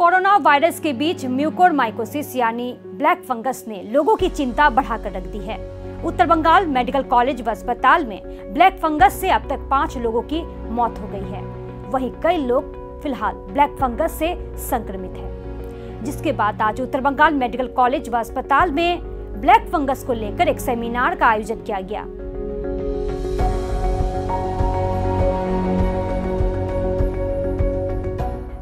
Corona virus के बीच mucormycosis यानी ब्लैक फंगस, ने लोगों की चिंता बढ़ाकर रख दी है। उत्तर बंगाल मेडिकल कॉलेज व अस्पताल में ब्लैक फंगस से अब तक पाँच लोगों की मौत हो गई है। वहीं कई लोग फ़िलहाल ब्लैक फंगस से संक्रमित है। जिसके बाद आज उत्तर बंगाल मेडिकल कॉलेज व अस्पताल में ब्लैक फंगस को लेकर एक सेमिनार का आयोजन किया गया।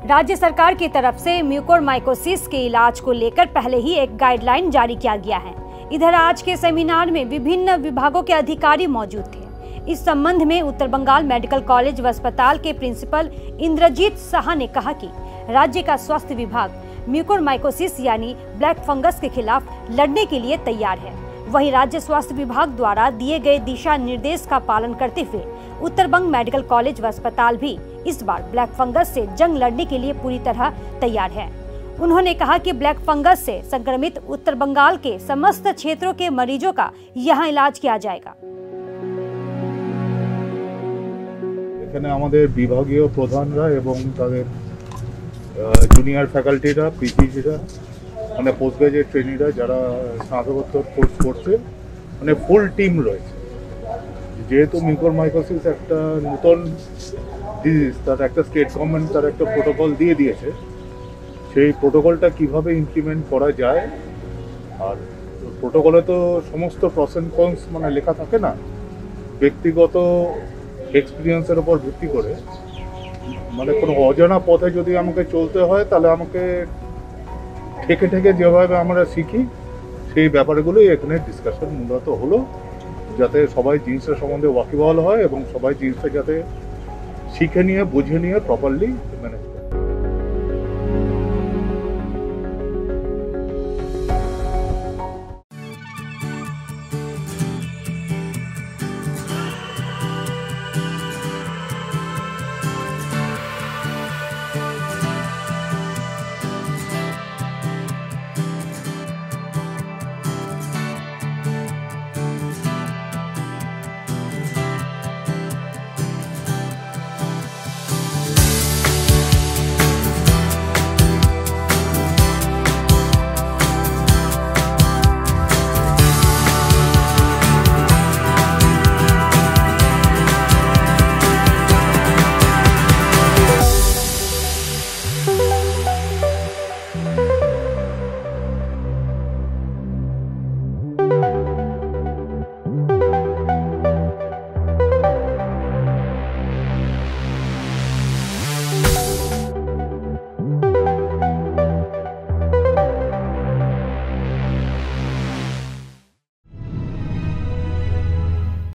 राज्य सरकार की तरफ़ से म्यूकोरमाइकोसिस के इलाज को लेकर पहले ही एक गाइडलाइन जारी किया गया है। इधर आज के सेमिनार में विभिन्न विभागों के अधिकारी मौजूद थे। इस संबंध में उत्तर बंगाल मेडिकल कॉलेज व अस्पताल के प्रिंसिपल इंद्रजीत साहा ने कहा कि राज्य का स्वास्थ्य विभाग म्यूकोरमाइकोसिस यानी ब्लैक फंगस के खिलाफ लड़ने के लिए तैयार है। वहीं राज्य स्वास्थ्य विभाग द्वारा दिए गए दिशा निर्देश का पालन करते हुए उत्तरबंग मेडिकल कॉलेज व अस्पताल भी इस बार ब्लैक फंगस से जंग लड़ने के लिए पूरी तरह तैयार है उन्होंने कहा कि ब्लैक फंगस से संक्रमित उत्तर बंगाल के समस्त क्षेत्रों के मरीजों का यहाँ इलाज किया जाएगा এখানে আমাদের বিভাগীয় প্রধানরা এবং তাদের জুনিয়র ফ্যাকাল্টিরা পিজিরা মানে পোস্ট গ্রাজুয়েট ট্রেনিরা যারা স্নাতকোত্তর কোর্স করছে মানে ফুল টিম রয়েছে। যেহেতু মিউকর মাইকোসিস একটা নতুন ডিজিজ তার একটা স্টেট গভর্নমেন্ট তার একটা প্রোটোকল দিয়ে দিয়েছে, সেই প্রোটোকলটা কীভাবে ইমপ্লিমেন্ট করা যায়, আর প্রোটোকলে তো সমস্ত প্রস অ্যান্ড কনস মানে লেখা থাকে না, ব্যক্তিগত এক্সপিরিয়েন্সের উপর ভিত্তি করে। মানে কোনো অজানা পথে যদি আমাকে চলতে হয়, তাহলে আমাকে ঠেকে থেকে যেভাবে আমরা শিখি, সেই ব্যাপারগুলোই এখানে ডিসকাশন মূলত হলো, যাতে সবাই জিনিসটা সম্বন্ধে ওয়াকিবহাল হয় এবং সবাই জিনিসটা যাতে শিখে নিয়ে, বুঝে নিয়ে প্রপারলি ম্যানেজ